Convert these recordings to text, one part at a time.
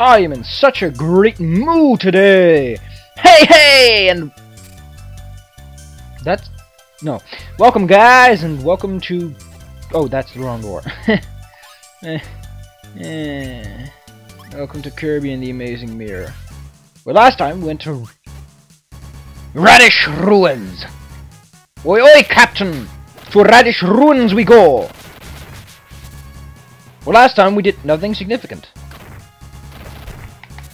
I am in such a great mood today! Hey, hey! And... That's... No. Welcome, guys, and welcome to... Oh, that's the wrong door. eh, eh. Welcome to Kirby and the Amazing Mirror. Well, last time we went to... Radish Ruins! Oi, oi, Captain! To Radish Ruins we go! Well, last time we did nothing significant.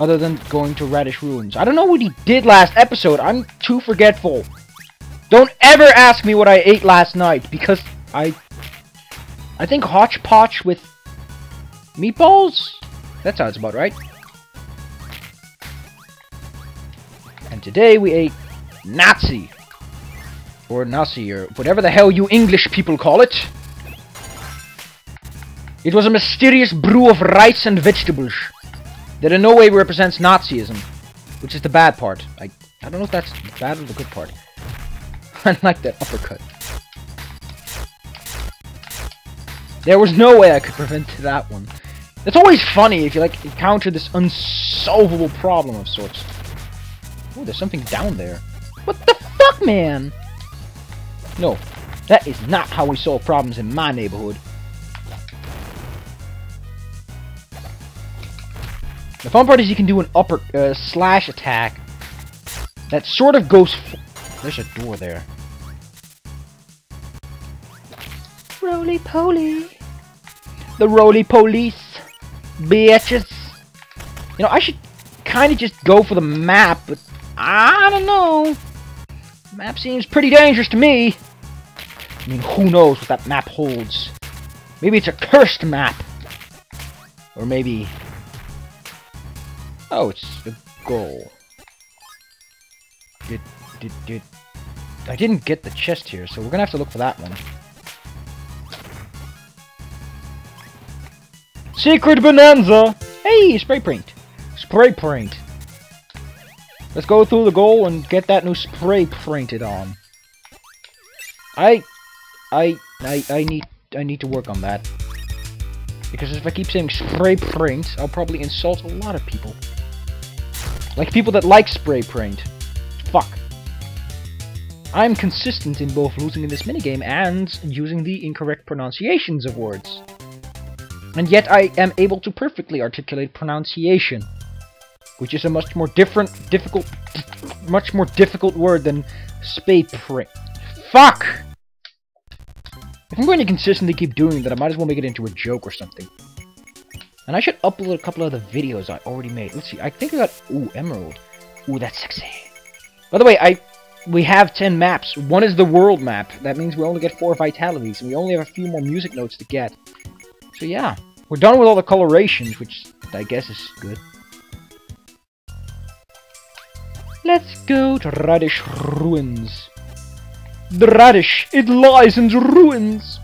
Other than going to Radish Ruins. I don't know what he did last episode. I'm too forgetful. Don't ever ask me what I ate last night, because I... I think hodgepodge with meatballs? That sounds about right. And today we ate Nazi. Or Nazi, or whatever the hell you English people call it. It was a mysterious brew of rice and vegetables that in no way represents Nazism, which is the bad part. I, I don't know if that's the bad or the good part. I like that uppercut. There was no way I could prevent that one. It's always funny if you like encounter this unsolvable problem of sorts. Oh, there's something down there. What the fuck, man? No, that is not how we solve problems in my neighborhood. The fun part is you can do an upper uh, slash attack that sort of goes. There's a door there. Roly poly. The roly police, bitches. You know, I should kind of just go for the map, but I don't know. Map seems pretty dangerous to me. I mean, who knows what that map holds? Maybe it's a cursed map. Or maybe Oh, it's a goal. Did, did, did... I didn't get the chest here, so we're gonna have to look for that one. Secret Bonanza! Hey, spray paint! Spray paint! Let's go through the goal and get that new spray painted on. I... I... I, I need... I need to work on that. Because if I keep saying spray paint, I'll probably insult a lot of people. Like people that like spray paint. Fuck. I'm consistent in both losing in this minigame and using the incorrect pronunciations of words. And yet I am able to perfectly articulate pronunciation. Which is a much more different, difficult, much more difficult word than spray print. Fuck! If I'm going to consistently keep doing that, I might as well make it into a joke or something. And I should upload a couple of the videos I already made. Let's see, I think I got... Ooh, Emerald. Ooh, that's sexy. By the way, I we have 10 maps. One is the world map. That means we only get 4 vitalities, and we only have a few more music notes to get. So yeah, we're done with all the colorations, which I guess is good. Let's go to Radish Ruins. The radish, it lies in the ruins!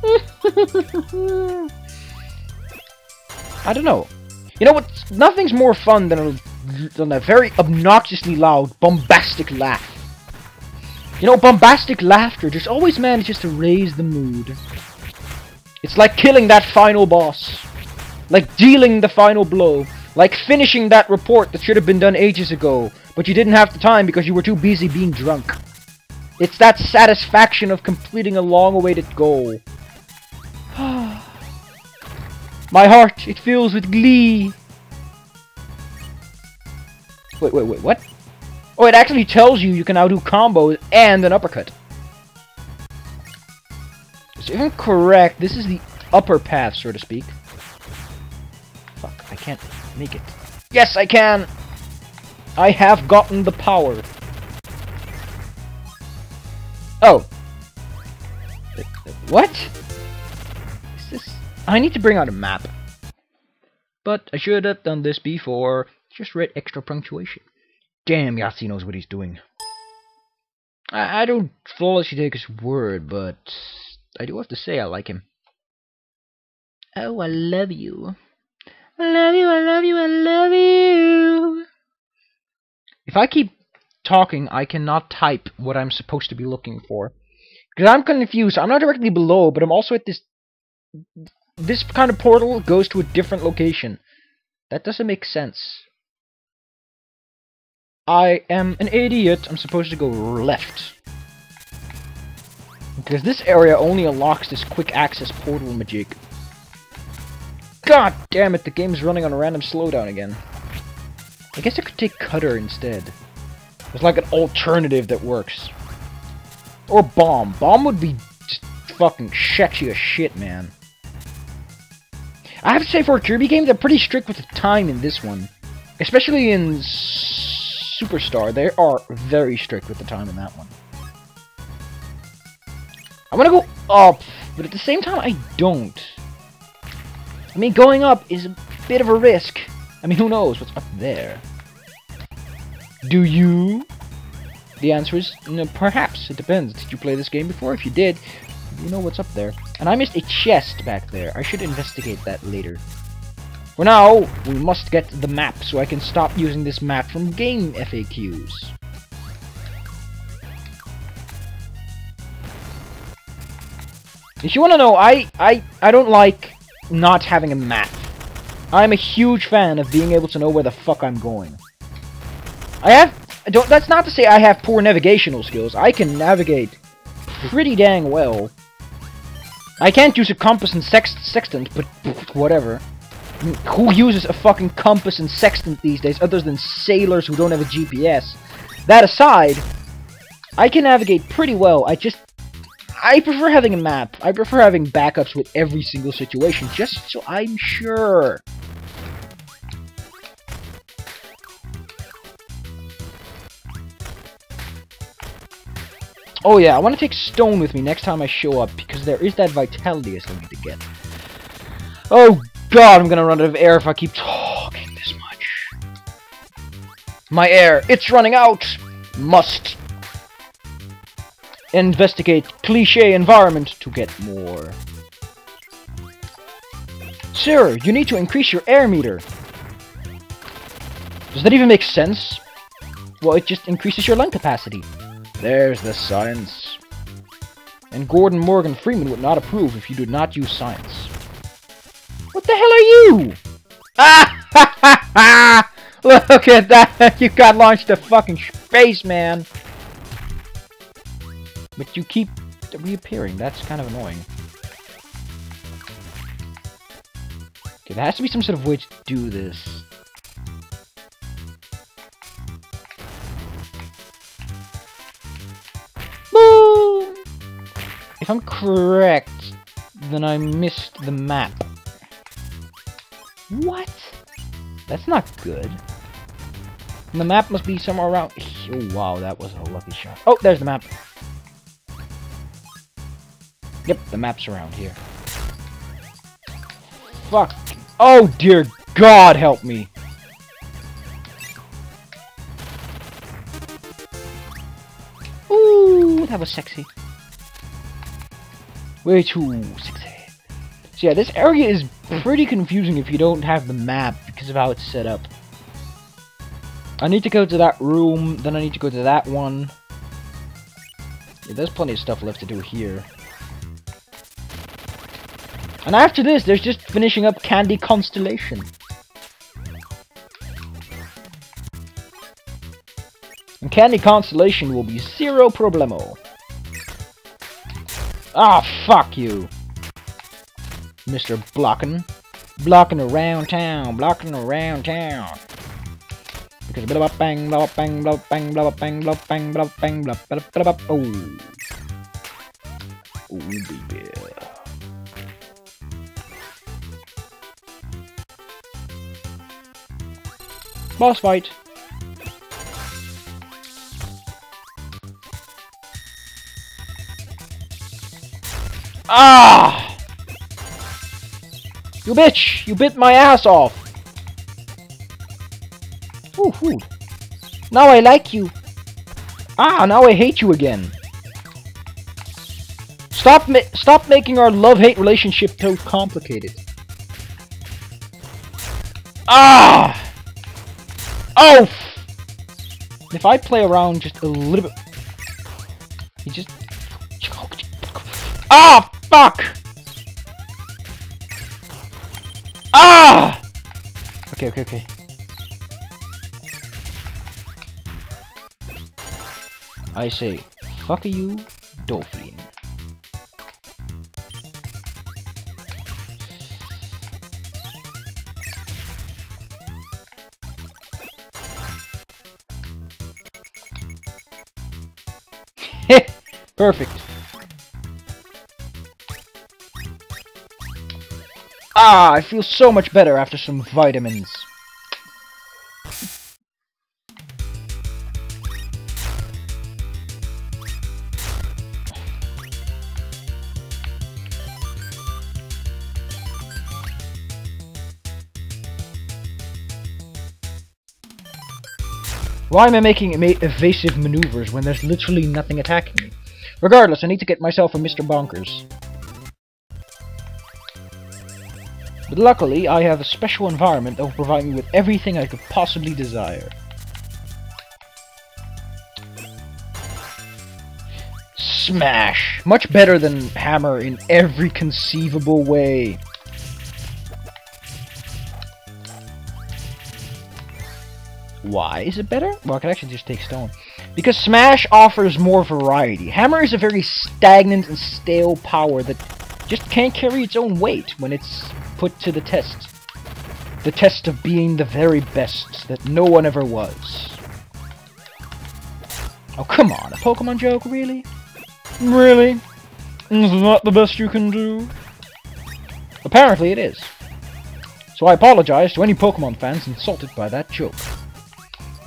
I don't know. You know what? Nothing's more fun than a, than a very obnoxiously loud, bombastic laugh. You know, bombastic laughter just always manages to raise the mood. It's like killing that final boss. Like dealing the final blow. Like finishing that report that should have been done ages ago, but you didn't have the time because you were too busy being drunk. It's that satisfaction of completing a long-awaited goal. My heart, it fills with glee. Wait, wait, wait, what? Oh, it actually tells you you can now do combos and an uppercut. So if I'm correct, this is the upper path, so to speak. Fuck, I can't make it. Yes, I can! I have gotten the power. Oh. What? I need to bring out a map. But I should have done this before. Just read extra punctuation. Damn, Yahtzee knows what he's doing. I, I don't flawlessly take his word, but I do have to say I like him. Oh, I love you. I love you, I love you, I love you. If I keep talking, I cannot type what I'm supposed to be looking for. Because I'm confused. I'm not directly below, but I'm also at this this kind of portal goes to a different location. That doesn't make sense. I am an idiot. I'm supposed to go left. Because this area only unlocks this quick access portal magic. God damn it, the game's running on a random slowdown again. I guess I could take Cutter instead. It's like an alternative that works. Or Bomb. Bomb would be fucking sketchy as shit, man. I have to say, for a Kirby game, they're pretty strict with the time in this one. Especially in Superstar, they are very strict with the time in that one. I want to go up, but at the same time, I don't. I mean, going up is a bit of a risk. I mean, who knows what's up there? Do you? The answer is no, perhaps. It depends. Did you play this game before? If you did, you know what's up there. And I missed a chest back there. I should investigate that later. For now, we must get the map so I can stop using this map from GameFAQs. If you want to know, I, I, I don't like not having a map. I'm a huge fan of being able to know where the fuck I'm going. I have... Don't, that's not to say I have poor navigational skills. I can navigate pretty dang well. I can't use a compass and sext sextant, but whatever. who uses a fucking compass and sextant these days other than sailors who don't have a GPS? That aside, I can navigate pretty well. I just I prefer having a map. I prefer having backups with every single situation, just so I'm sure. Oh yeah, I want to take Stone with me next time I show up, because there is that Vitality I still need to get. Oh god, I'm gonna run out of air if I keep talking this much. My air, it's running out! Must Investigate cliche environment to get more. Sir, you need to increase your air meter. Does that even make sense? Well, it just increases your lung capacity. There's the science. And Gordon Morgan Freeman would not approve if you did not use science. What the hell are you? Ah! Ha ha ha! Look at that! You got launched to fucking space, man! But you keep reappearing. That's kind of annoying. Okay, there has to be some sort of way to do this. If I'm correct, then I missed the map. What? That's not good. the map must be somewhere around... Oh, wow, that was a lucky shot. Oh, there's the map. Yep, the map's around here. Fuck. Oh, dear God, help me. Ooh, that was sexy. Way too sexy. So yeah, this area is pretty confusing if you don't have the map because of how it's set up. I need to go to that room, then I need to go to that one. Yeah, there's plenty of stuff left to do here. And after this, there's just finishing up Candy Constellation. And Candy Constellation will be zero problemo. Ah, oh, fuck you. Mr. Blocking. Blocking around town, blocking around town. Because blah bang, blah bang, blah bang, blah bang, blah bang, blah bang, blah blah blah blah. Oh. Oh, baby. Boss fight. Ah! You bitch! You bit my ass off! Ooh, ooh. Now I like you. Ah, now I hate you again. Stop ma stop making our love-hate relationship so complicated. Ah! Oh! If I play around just a little bit... He just... Ah! Fuck! Ah! Okay, okay, okay. I say, fuck you, Dolphin. Perfect. Ah, I feel so much better after some vitamins. Why am I making evasive maneuvers when there's literally nothing attacking me? Regardless, I need to get myself a Mr. Bonkers. But luckily, I have a special environment that will provide me with everything I could possibly desire. Smash! Much better than Hammer in every conceivable way. Why is it better? Well, I can actually just take Stone. Because Smash offers more variety. Hammer is a very stagnant and stale power that just can't carry its own weight when it's put to the test. The test of being the very best that no one ever was. Oh, come on, a Pokemon joke, really? Really? Is that the best you can do? Apparently it is. So I apologize to any Pokemon fans insulted by that joke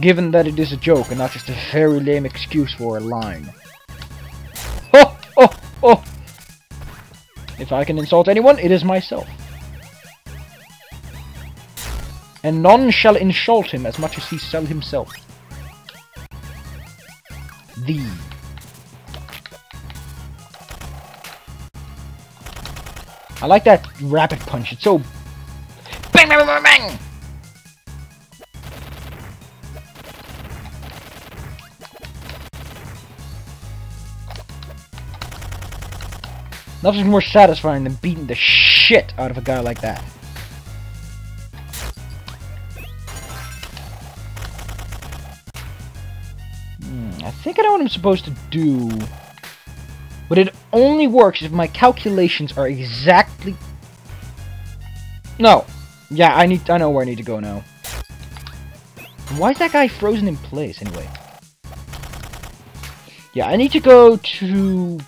given that it is a joke and not just a very lame excuse for a line. Oh, oh, oh! If I can insult anyone, it is myself. And none shall insult him as much as he shall himself. The. I like that rapid punch, it's so... Bang, bang, bang, bang! Nothing's more satisfying than beating the shit out of a guy like that. Think I know what I'm supposed to do. But it only works if my calculations are exactly... No. Yeah, I need. I know where I need to go now. Why is that guy frozen in place, anyway? Yeah, I need to go to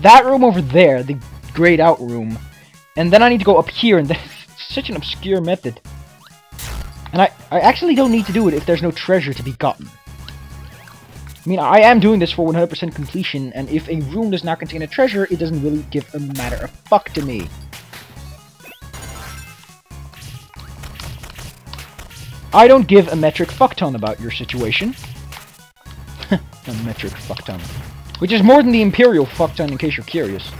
that room over there, the grayed out room, and then I need to go up here, and that's such an obscure method. And I, I actually don't need to do it if there's no treasure to be gotten. I mean, I am doing this for 100% completion, and if a room does not contain a treasure, it doesn't really give a matter of fuck to me. I don't give a metric fuckton about your situation. a metric fuckton. Which is more than the Imperial fuckton in case you're curious.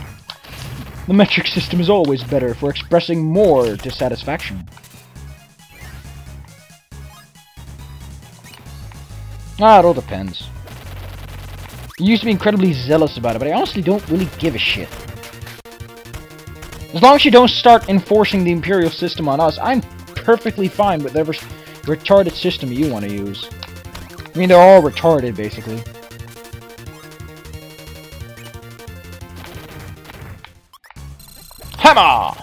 The metric system is always better for expressing more dissatisfaction. Ah, it all depends. I used to be incredibly zealous about it, but I honestly don't really give a shit. As long as you don't start enforcing the Imperial system on us, I'm perfectly fine with whatever retarded system you want to use. I mean, they're all retarded, basically. Hammer!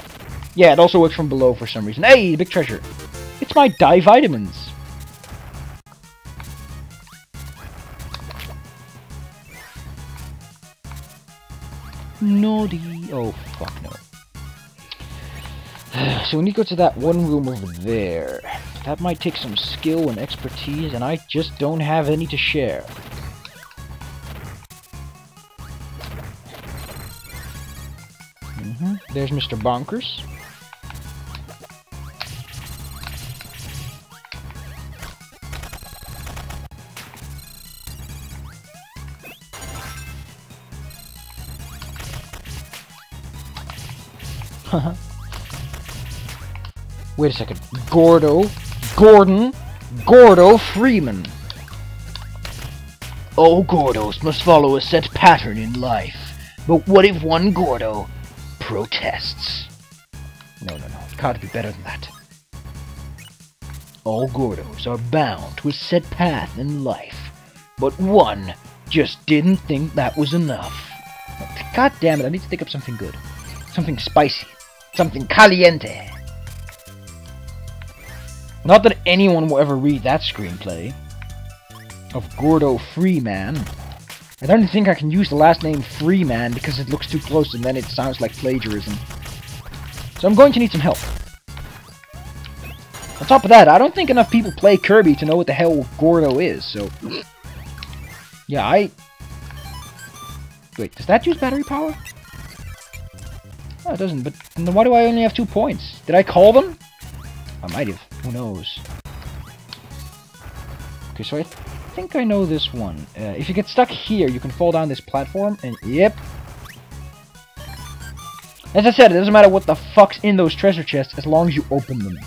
Yeah, it also works from below for some reason. Hey, big treasure. It's my dye vitamins. Naughty. Oh, fuck no. So need to go to that one room over there. That might take some skill and expertise, and I just don't have any to share. Mm-hmm. There's Mr. Bonkers. Wait a second. Gordo. Gordon. Gordo Freeman. All Gordos must follow a set pattern in life. But what if one Gordo protests. No, no, no. It's got to be better than that. All Gordos are bound to a set path in life, but one just didn't think that was enough. God damn it, I need to think of something good. Something spicy. Something caliente. Not that anyone will ever read that screenplay. Of Gordo Freeman. I don't think I can use the last name Freeman because it looks too close and then it sounds like plagiarism. So I'm going to need some help. On top of that, I don't think enough people play Kirby to know what the hell Gordo is, so... Yeah, I... Wait, does that use battery power? Oh, it doesn't, but then why do I only have two points? Did I call them? I might have. Who knows? Okay, so I think I know this one. Uh, if you get stuck here, you can fall down this platform, and yep. As I said, it doesn't matter what the fuck's in those treasure chests as long as you open them.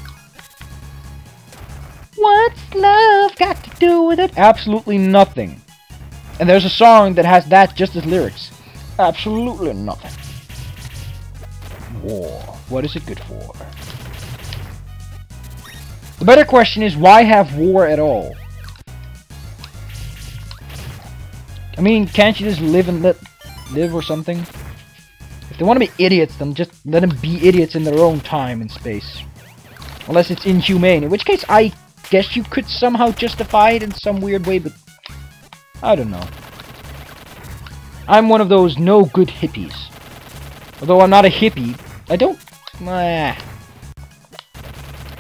What's love got to do with it? Absolutely nothing. And there's a song that has that just as lyrics. Absolutely nothing. War. What is it good for? The better question is, why have war at all? I mean, can't you just live and let live or something? If they want to be idiots, then just let them be idiots in their own time and space. Unless it's inhumane, in which case I guess you could somehow justify it in some weird way, but I don't know. I'm one of those no good hippies. Although I'm not a hippie, I don't...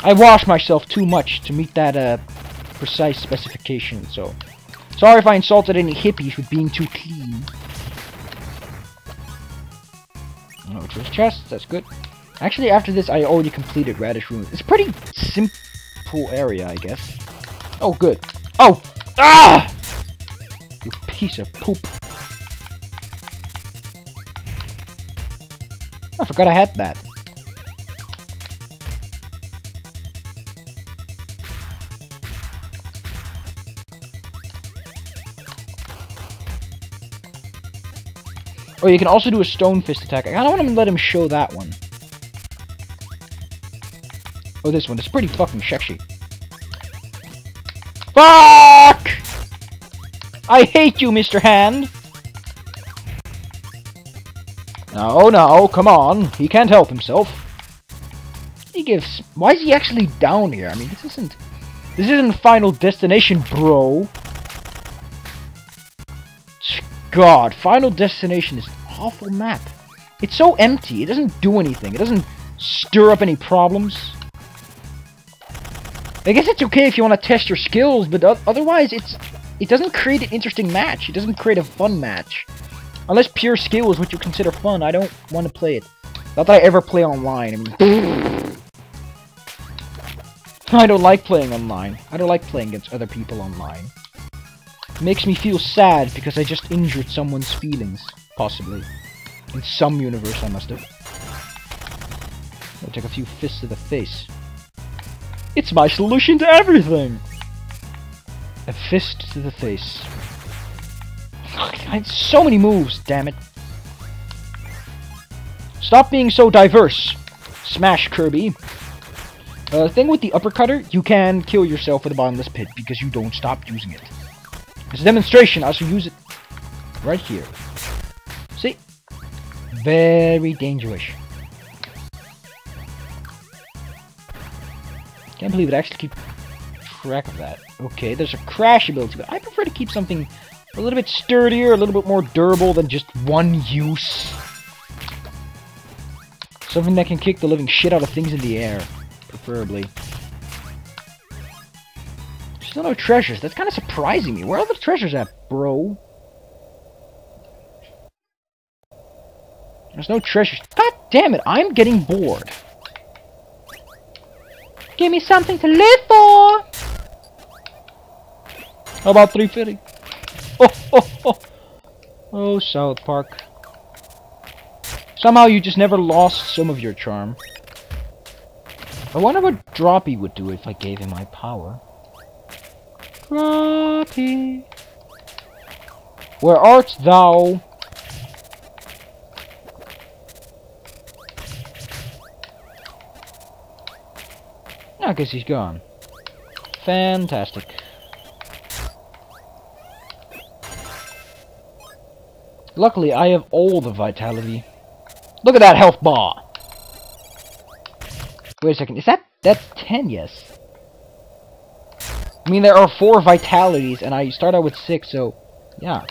I wash myself too much to meet that uh, precise specification, so... Sorry if I insulted any hippies with being too clean. No treasure chests, that's good. Actually, after this, I already completed Radish Ruin. It's pretty simple area, I guess. Oh, good. Oh! Ah! You piece of poop. I forgot I had that. Oh, you can also do a stone fist attack. I kinda wanna let him show that one. Oh, this one. It's pretty fucking sexy. Fuck! I hate you, Mr. Hand! No, oh, no, come on. He can't help himself. He gives... Why is he actually down here? I mean, this isn't... This isn't Final Destination, bro. God, Final Destination is an awful map. It's so empty. It doesn't do anything. It doesn't stir up any problems. I guess it's okay if you want to test your skills, but otherwise it's it doesn't create an interesting match. It doesn't create a fun match. Unless pure skill is what you consider fun, I don't want to play it. Not that I ever play online. I mean, I don't like playing online. I don't like playing against other people online. Makes me feel sad because I just injured someone's feelings. Possibly. In some universe, I must have. I'll take a few fists to the face. It's my solution to everything! A fist to the face. I had so many moves, damn it. Stop being so diverse. Smash Kirby. Uh, thing with the uppercutter, you can kill yourself with a bottomless pit because you don't stop using it. As a demonstration, I shall use it right here. See? Very dangerous. Can't believe it actually keep track of that. Okay, there's a crash ability, but I prefer to keep something a little bit sturdier, a little bit more durable than just one use. Something that can kick the living shit out of things in the air, preferably. Still no treasures. That's kind of surprising me. Where are the treasures at, bro? There's no treasures. God damn it, I'm getting bored. Give me something to live for! How about 350? Oh, oh, oh. oh, South Park. Somehow you just never lost some of your charm. I wonder what Droppy would do if I gave him my power. Droppy. Where art thou? I guess he's gone. Fantastic. Luckily, I have all the vitality. Look at that health bar! Wait a second, is that... That's 10, yes. I mean, there are 4 vitalities, and I start out with 6, so... Yeah.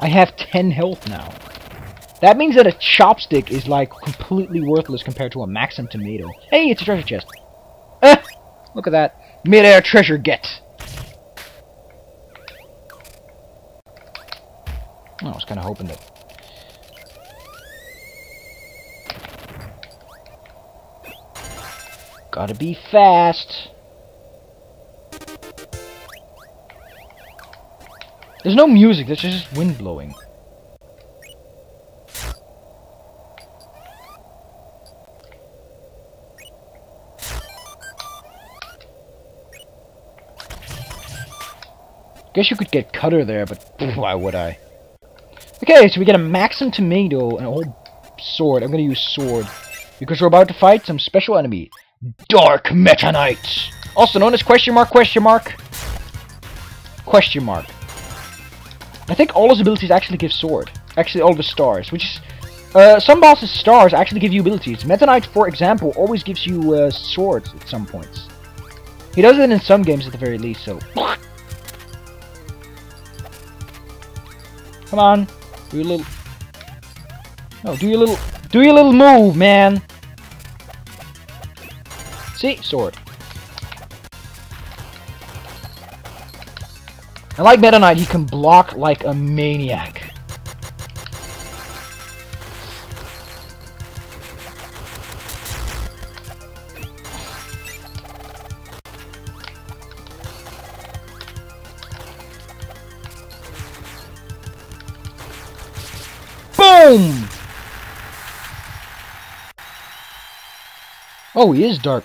I have 10 health now. That means that a chopstick is, like, completely worthless compared to a Maxim tomato. Hey, it's a treasure chest. Eh! Look at that. Mid-air treasure get. I was kind of hoping that... Gotta be fast. There's no music, there's just wind blowing. Guess you could get Cutter there, but why would I? Okay, so we get a Maxim Tomato and a whole sword. I'm gonna use sword. Because we're about to fight some special enemy. Dark Meta Knight! Also known as question mark question mark. Question mark. I think all his abilities actually give sword. Actually, all the stars, which is... Uh, some bosses' stars actually give you abilities. Meta Knight, for example, always gives you uh, swords at some points. He does it in some games at the very least, so... Come on. Do your little... No, do your little... Do your little move, man! See? Sword. And like Meta Knight, he can block like a maniac. Boom! Oh, he is dark.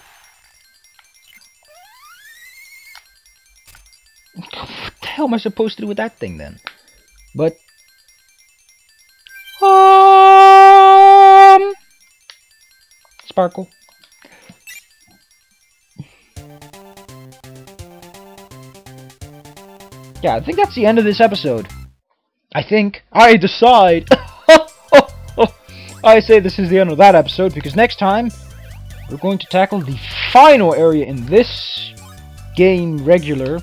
Am I supposed to do with that thing then? But um sparkle. Yeah, I think that's the end of this episode. I think. I decide. I say this is the end of that episode because next time we're going to tackle the final area in this game regular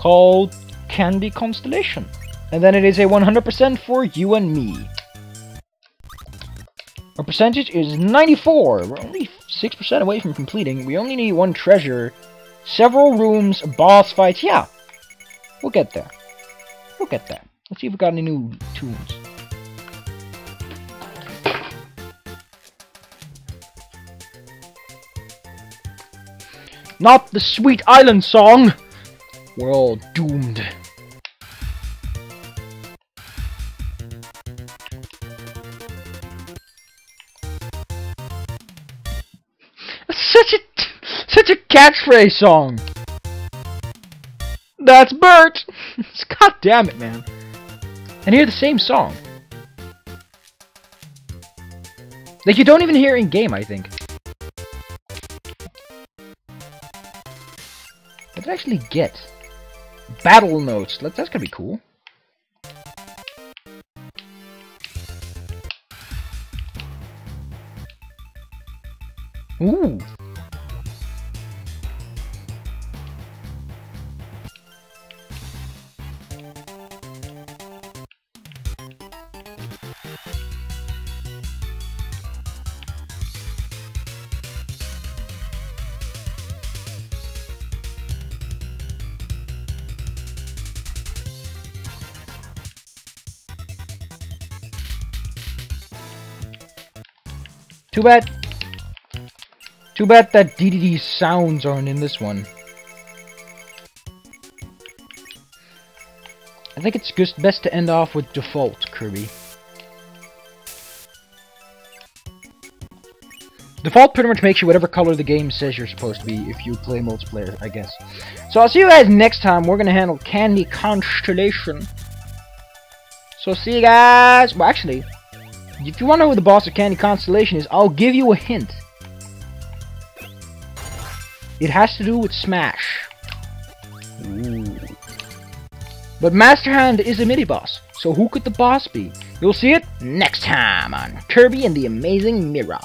called Candy Constellation. And then it is a 100% for you and me. Our percentage is 94. We're only 6% away from completing. We only need one treasure, several rooms, boss fights. Yeah, we'll get there. We'll get there. Let's see if we got any new tunes. Not the Sweet Island song! We're all doomed. Such a such a catchphrase song. That's Bert. God damn it, man. And hear the same song. Like you don't even hear in game, I think. What did I actually get? Battle notes. That's gonna be cool. Ooh. Too bad. Too bad that DDD sounds aren't in this one. I think it's just best to end off with default, Kirby. Default pretty much makes you whatever color the game says you're supposed to be if you play multiplayer, I guess. So I'll see you guys next time. We're gonna handle Candy Constellation. So see you guys. Well, actually, if you want to know who the boss of Candy Constellation is, I'll give you a hint. It has to do with Smash. Ooh. But Master Hand is a mini-boss, so who could the boss be? You'll see it next time on Kirby and the Amazing Mirror.